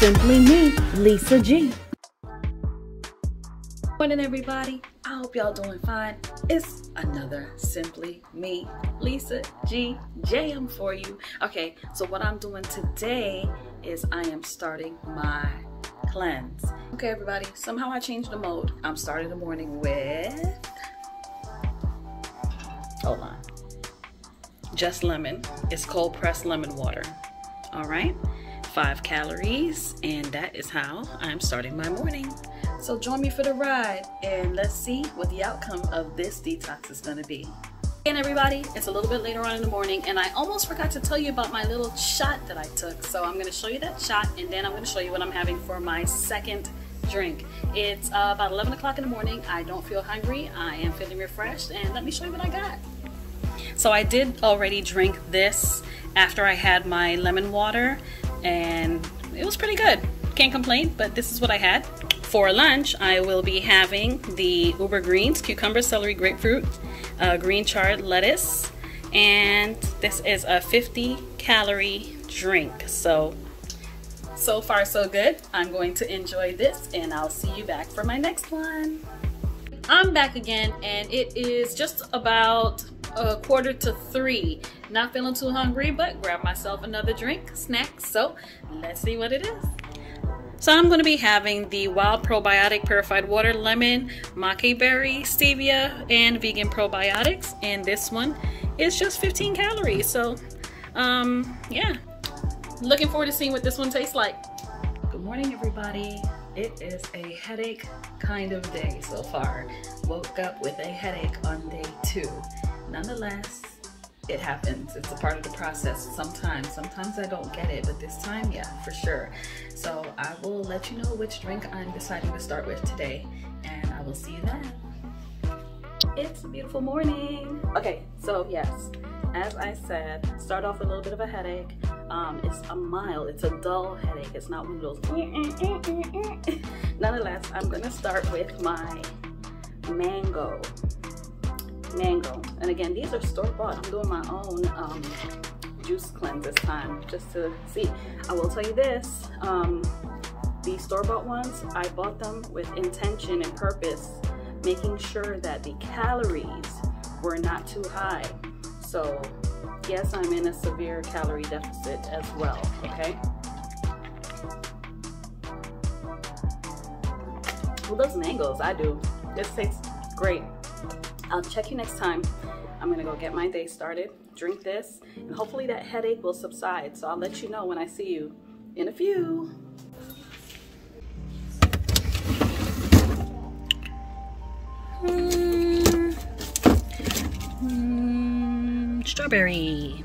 me, Lisa G. Morning everybody, I hope y'all doing fine. It's another Simply Me, Lisa G Jam for you. Okay, so what I'm doing today is I am starting my cleanse. Okay everybody, somehow I changed the mode. I'm starting the morning with, hold on, just lemon. It's cold pressed lemon water, all right? Five calories, and that is how I'm starting my morning. So join me for the ride and let's see what the outcome of this detox is gonna be. And everybody, it's a little bit later on in the morning and I almost forgot to tell you about my little shot that I took. So I'm gonna show you that shot and then I'm gonna show you what I'm having for my second drink. It's uh, about 11 o'clock in the morning. I don't feel hungry. I am feeling refreshed and let me show you what I got. So I did already drink this after I had my lemon water and it was pretty good. Can't complain, but this is what I had. For lunch, I will be having the Uber Greens, cucumber, celery, grapefruit, uh, green chard lettuce, and this is a 50 calorie drink. So, so far so good. I'm going to enjoy this and I'll see you back for my next one. I'm back again and it is just about a quarter to three. Not feeling too hungry, but grab myself another drink, snack. So let's see what it is. So I'm going to be having the Wild Probiotic Purified Water Lemon, Maca Berry, Stevia, and Vegan Probiotics. And this one is just 15 calories. So, um, yeah. Looking forward to seeing what this one tastes like. Good morning, everybody. It is a headache kind of day so far. Woke up with a headache on day two. Nonetheless, it happens. It's a part of the process sometimes. Sometimes I don't get it, but this time, yeah, for sure. So I will let you know which drink I'm deciding to start with today, and I will see you then. It's a beautiful morning. Okay, so yes, as I said, start off with a little bit of a headache. Um, it's a mild, it's a dull headache. It's not one of those. Nonetheless, I'm gonna start with my mango mango. And again, these are store-bought. I'm doing my own um, juice cleanse this time just to see. I will tell you this, um, the store-bought ones, I bought them with intention and purpose, making sure that the calories were not too high. So yes, I'm in a severe calorie deficit as well, okay? Who loves mangoes? I do. This tastes great. I'll check you next time. I'm gonna go get my day started, drink this, and hopefully that headache will subside. So I'll let you know when I see you in a few. Mm. Mm, strawberry.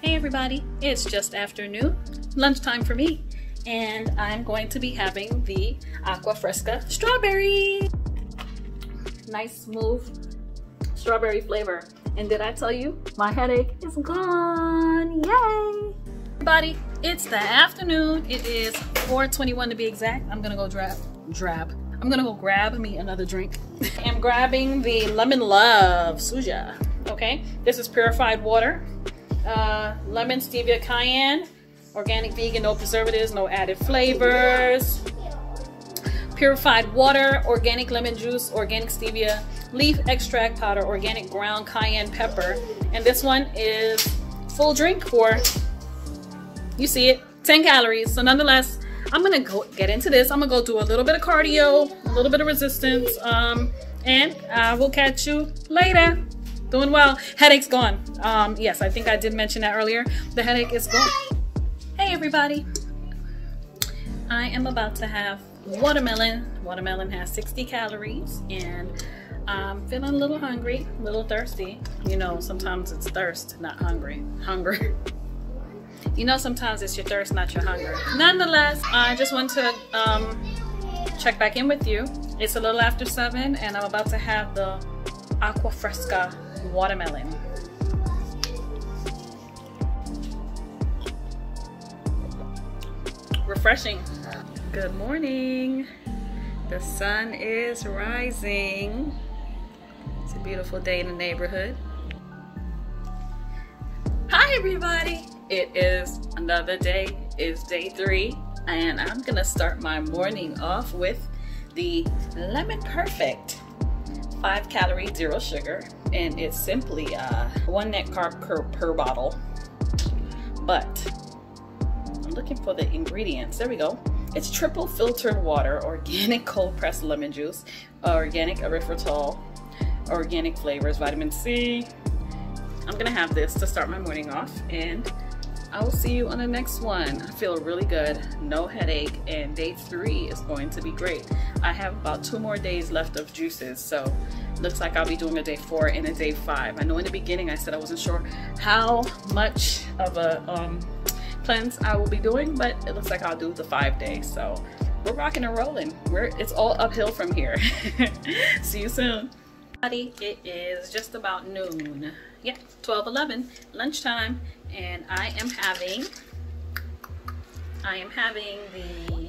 Hey everybody, it's just afternoon, lunchtime for me, and I'm going to be having the Aqua Fresca strawberry nice smooth strawberry flavor. And did I tell you my headache is gone? Yay! Everybody, it's the afternoon. It is 4:21 to be exact. I'm gonna go drab, drab. I'm gonna go grab me another drink. I'm grabbing the Lemon Love Suja. Okay, this is purified water, uh, lemon, stevia, cayenne, organic, vegan, no preservatives, no added flavors purified water, organic lemon juice, organic stevia, leaf extract powder, organic ground cayenne pepper. And this one is full drink for, you see it, 10 calories. So nonetheless, I'm gonna go get into this. I'm gonna go do a little bit of cardio, a little bit of resistance, um, and I will catch you later. Doing well. Headache's gone. Um, yes, I think I did mention that earlier. The headache is gone. Hey everybody. I am about to have watermelon. Watermelon has 60 calories and I'm feeling a little hungry, a little thirsty. You know, sometimes it's thirst, not hungry. Hunger. you know, sometimes it's your thirst, not your hunger. Nonetheless, I just want to um, check back in with you. It's a little after seven and I'm about to have the Aqua Fresca watermelon. Refreshing. Good morning. The sun is rising. It's a beautiful day in the neighborhood. Hi everybody. It is another day. It's day three and I'm gonna start my morning off with the Lemon Perfect. Five calorie, zero sugar, and it's simply uh, one net carb per, per bottle. But looking for the ingredients. There we go. It's triple filtered water, organic cold pressed lemon juice, organic erythritol, organic flavors, vitamin C. I'm gonna have this to start my morning off and I will see you on the next one. I feel really good, no headache, and day three is going to be great. I have about two more days left of juices, so looks like I'll be doing a day four and a day five. I know in the beginning I said I wasn't sure how much of a um, cleanse I will be doing, but it looks like I'll do the five days. So we're rocking and rolling. We're it's all uphill from here. see you soon. buddy. It is just about noon. Yeah, 12, 11, lunchtime, and I am having, I am having the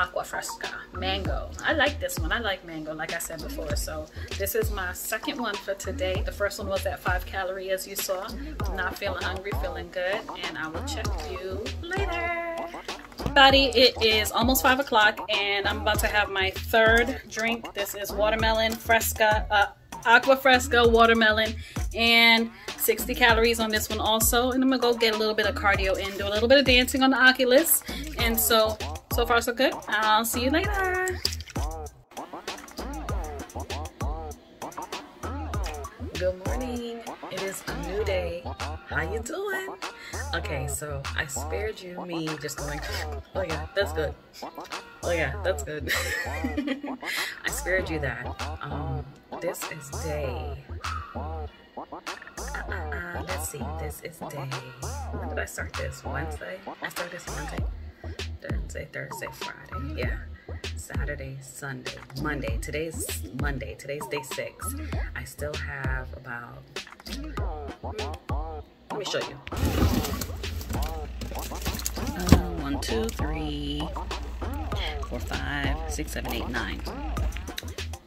Aqua Fresca mango. I like this one. I like mango, like I said before. So this is my second one for today. The first one was at five calorie, as you saw. Not feeling hungry, feeling good, and I will check you later. Everybody, it is almost five o'clock and I'm about to have my third drink. This is watermelon fresca, uh, aqua fresca watermelon and 60 calories on this one also. And I'm gonna go get a little bit of cardio in, do a little bit of dancing on the Oculus. And so, so far so good. I'll see you later. Good morning. It is a new day. How you doing? Okay, so I spared you me just going, oh yeah, that's good. Oh yeah, that's good. I spared you that. Um, this is day. Uh, uh, uh, let's see, this is day. When did I start this? Wednesday? I started this Wednesday. Wednesday, Thursday, Friday. Yeah. Saturday, Sunday, Monday. Today's Monday. Today's day six. I still have about. Let me show you. Uh, one, two, three, four, five, six, seven, eight, nine.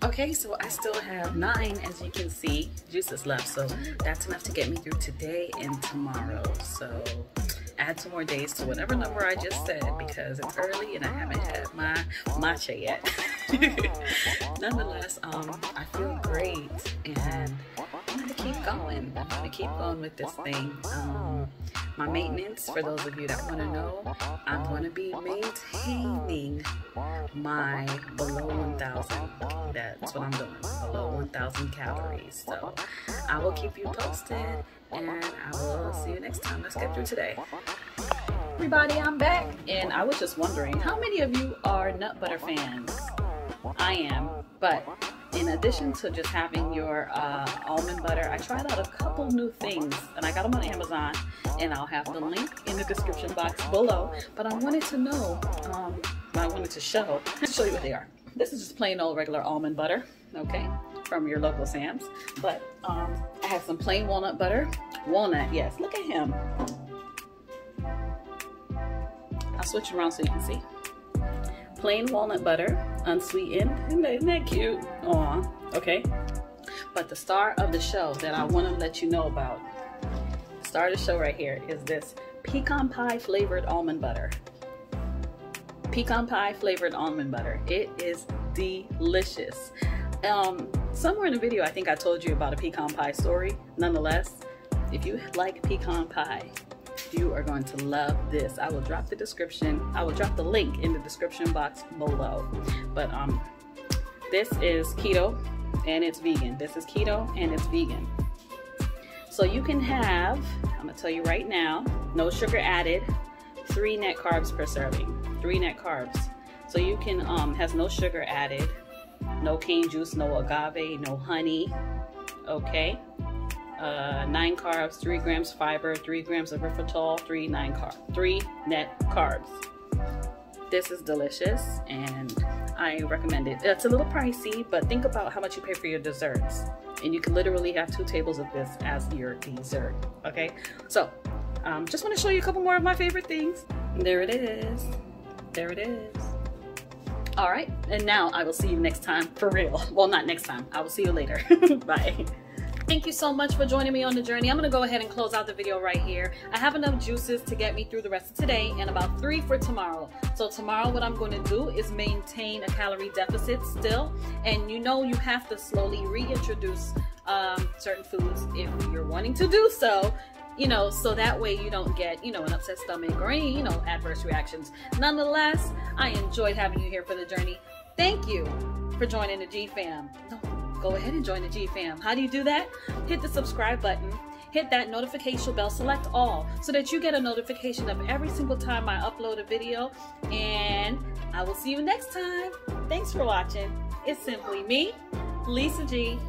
Okay, so I still have nine, as you can see, juices left. So that's enough to get me through today and tomorrow. So add two more days to whatever number I just said because it's early and I haven't had my matcha yet. Nonetheless, um, I feel great and I'm gonna keep going. I'm gonna keep going with this thing. Um, my maintenance, for those of you that want to know, I'm going to be maintaining my below 1,000. That's what I'm doing, below 1,000 calories. So I will keep you posted and I will see you next time. Let's get through today. Everybody, I'm back and I was just wondering how many of you are nut butter fans? I am, but in addition to just having your uh, almond butter, I tried out a couple new things and I got them on Amazon and I'll have the link in the description box below. But I wanted to know, um, I wanted to show, show you what they are. This is just plain old regular almond butter, okay, from your local Sam's. But um, I have some plain walnut butter. Walnut, yes, look at him. I'll switch around so you can see plain walnut butter, unsweetened. Isn't that cute? Aw, okay. But the star of the show that I want to let you know about, star of the show right here is this pecan pie flavored almond butter. Pecan pie flavored almond butter. It is delicious. Um, somewhere in the video, I think I told you about a pecan pie story. Nonetheless, if you like pecan pie, you are going to love this. I will drop the description. I will drop the link in the description box below. But um, this is keto and it's vegan. This is keto and it's vegan. So you can have, I'm gonna tell you right now, no sugar added, three net carbs per serving. Three net carbs. So you can, um, has no sugar added, no cane juice, no agave, no honey, okay? uh, nine carbs, three grams fiber, three grams of erythritol, three nine carb, three net carbs. This is delicious and I recommend it. It's a little pricey, but think about how much you pay for your desserts. And you can literally have two tables of this as your dessert, okay? So, um, just wanna show you a couple more of my favorite things. There it is, there it is. All right, and now I will see you next time for real. Well, not next time, I will see you later. Bye. Thank you so much for joining me on the journey. I'm going to go ahead and close out the video right here. I have enough juices to get me through the rest of today and about three for tomorrow. So tomorrow what I'm going to do is maintain a calorie deficit still. And you know you have to slowly reintroduce um, certain foods if you're wanting to do so you know, so that way you don't get, you know, an upset stomach or any, you know, adverse reactions. Nonetheless, I enjoyed having you here for the journey. Thank you for joining the G fam go ahead and join the G fam. How do you do that? Hit the subscribe button, hit that notification bell, select all so that you get a notification of every single time I upload a video. And I will see you next time. Thanks for watching. It's simply me, Lisa G.